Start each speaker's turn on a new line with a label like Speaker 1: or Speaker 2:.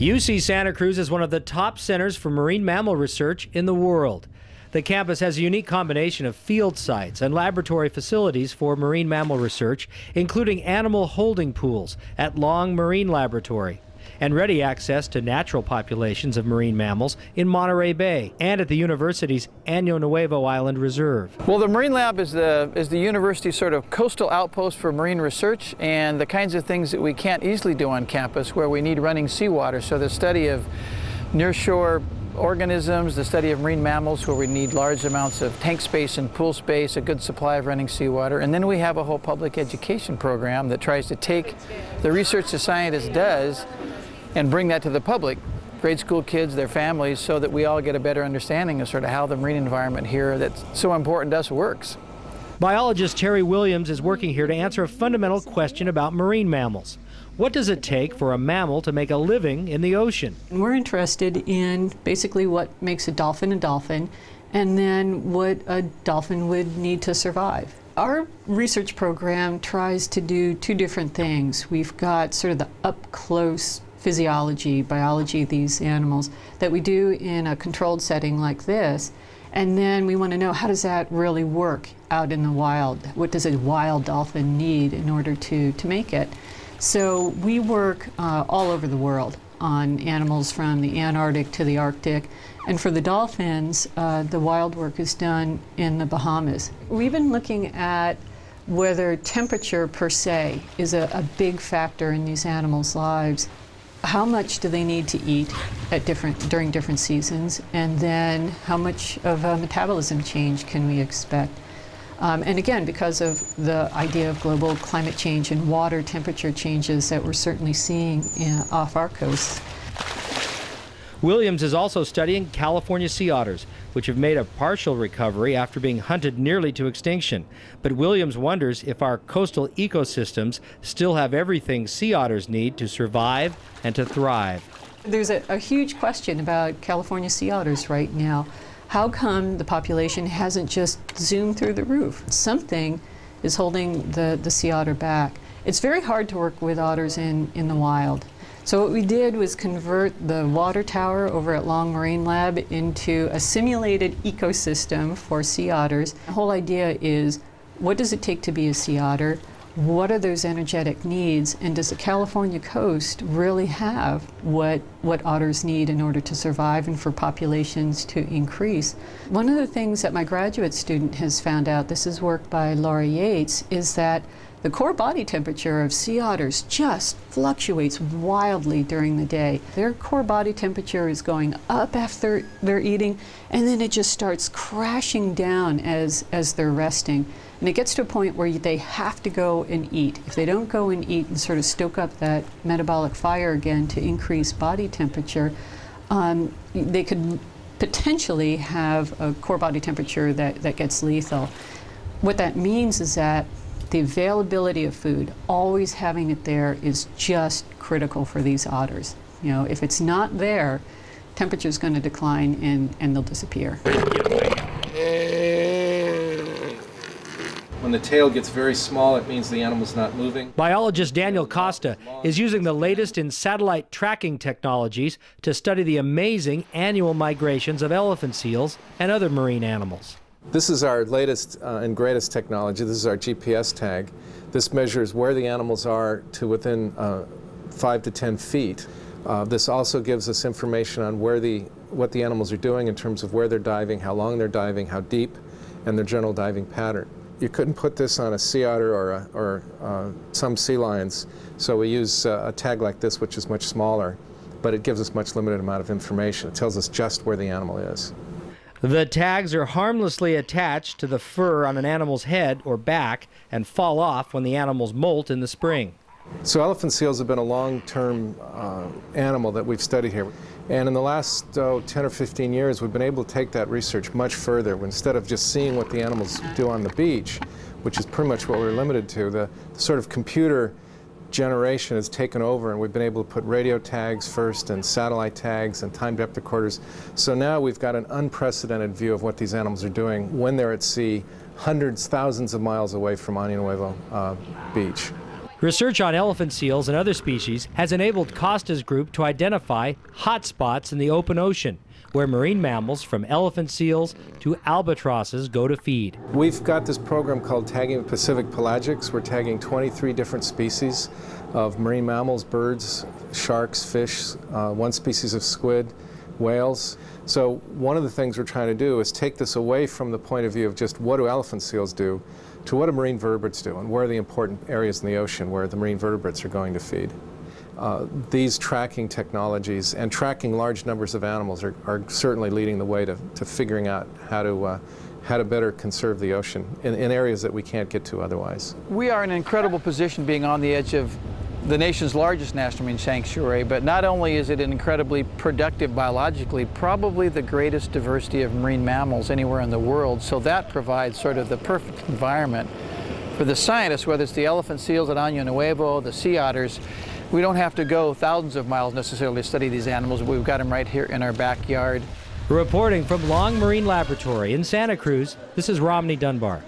Speaker 1: UC Santa Cruz is one of the top centers for marine mammal research in the world. The campus has a unique combination of field sites and laboratory facilities for marine mammal research, including animal holding pools at Long Marine Laboratory and ready access to natural populations of marine mammals in Monterey Bay and at the university's Año Nuevo Island Reserve.
Speaker 2: Well, the Marine Lab is the, is the university's sort of coastal outpost for marine research and the kinds of things that we can't easily do on campus where we need running seawater. So the study of nearshore organisms, the study of marine mammals where we need large amounts of tank space and pool space, a good supply of running seawater. And then we have a whole public education program that tries to take the research the scientist does and bring that to the public, grade school kids, their families, so that we all get a better understanding of sort of how the marine environment here that's so important to us works.
Speaker 1: Biologist Terrie Williams is working here to answer a fundamental question about marine mammals. What does it take for a mammal to make a living in the ocean?
Speaker 3: We're interested in basically what makes a dolphin a dolphin and then what a dolphin would need to survive. Our research program tries to do two different things. We've got sort of the up close physiology, biology of these animals that we do in a controlled setting like this. And then we want to know how does that really work out in the wild? What does a wild dolphin need in order to, to make it? So we work uh, all over the world on animals from the Antarctic to the Arctic. And for the dolphins, uh, the wild work is done in the Bahamas. We've been looking at whether temperature per se is a, a big factor in these animals' lives how much do they need to eat at different during different seasons, and then how much of a metabolism change can we expect? Um, and again, because of the idea of global climate change and water temperature changes that we're certainly seeing in, off our coasts.
Speaker 1: Williams is also studying California sea otters, which have made a partial recovery after being hunted nearly to extinction. But Williams wonders if our coastal ecosystems still have everything sea otters need to survive and to thrive.
Speaker 3: There's a, a huge question about California sea otters right now. How come the population hasn't just zoomed through the roof? Something is holding the, the sea otter back. It's very hard to work with otters in, in the wild. So what we did was convert the water tower over at Long Marine Lab into a simulated ecosystem for sea otters. The whole idea is what does it take to be a sea otter? What are those energetic needs? And does the California coast really have what, what otters need in order to survive and for populations to increase? One of the things that my graduate student has found out, this is work by Laura Yeates, is that the core body temperature of sea otters just fluctuates wildly during the day. Their core body temperature is going up after they're eating, and then it just starts crashing down as, as they're resting. And it gets to a point where they have to go and eat. If they don't go and eat and sort of stoke up that metabolic fire again to increase body temperature, um, they could potentially have a core body temperature that, that gets lethal. What that means is that the availability of food, always having it there is just critical for these otters. You know, if it's not there, temperature is going to decline and, and they'll disappear.
Speaker 4: When the tail gets very small, it means the animal's not moving.
Speaker 1: Biologist Daniel Costa is using the latest in satellite tracking technologies to study the amazing annual migrations of elephant seals and other marine animals.
Speaker 4: This is our latest uh, and greatest technology. This is our GPS tag. This measures where the animals are to within uh, five to 10 feet. Uh, this also gives us information on where the, what the animals are doing in terms of where they're diving, how long they're diving, how deep, and their general diving pattern. You couldn't put this on a sea otter or, a, or uh, some sea lions, so we use uh, a tag like this, which is much smaller, but it gives us much limited amount of information. It tells us just where the animal is.
Speaker 1: The tags are harmlessly attached to the fur on an animal's head or back and fall off when the animals molt in the spring.
Speaker 4: So elephant seals have been a long-term uh, animal that we've studied here. And in the last oh, 10 or 15 years, we've been able to take that research much further. Instead of just seeing what the animals do on the beach, which is pretty much what we're limited to, the, the sort of computer generation has taken over and we've been able to put radio tags first and satellite tags and time depth recorders. So now we've got an unprecedented view of what these animals are doing when they're at sea hundreds, thousands of miles away from Año Nuevo uh, Beach.
Speaker 1: Research on elephant seals and other species has enabled Costa's group to identify hotspots in the open ocean where marine mammals from elephant seals to albatrosses go to feed.
Speaker 4: We've got this program called Tagging Pacific Pelagics. We're tagging 23 different species of marine mammals, birds, sharks, fish, uh, one species of squid, whales. So one of the things we're trying to do is take this away from the point of view of just what do elephant seals do to what do marine vertebrates do and where are the important areas in the ocean where the marine vertebrates are going to feed. Uh, these tracking technologies and tracking large numbers of animals are, are certainly leading the way to, to figuring out how to, uh, how to better conserve the ocean in, in areas that we can't get to otherwise.
Speaker 2: We are in an incredible position being on the edge of the nation's largest national marine sanctuary, but not only is it incredibly productive biologically, probably the greatest diversity of marine mammals anywhere in the world, so that provides sort of the perfect environment for the scientists, whether it's the elephant seals at Año Nuevo, the sea otters, we don't have to go thousands of miles necessarily to study these animals. We've got them right here in our backyard.
Speaker 1: Reporting from Long Marine Laboratory in Santa Cruz, this is Romney Dunbar.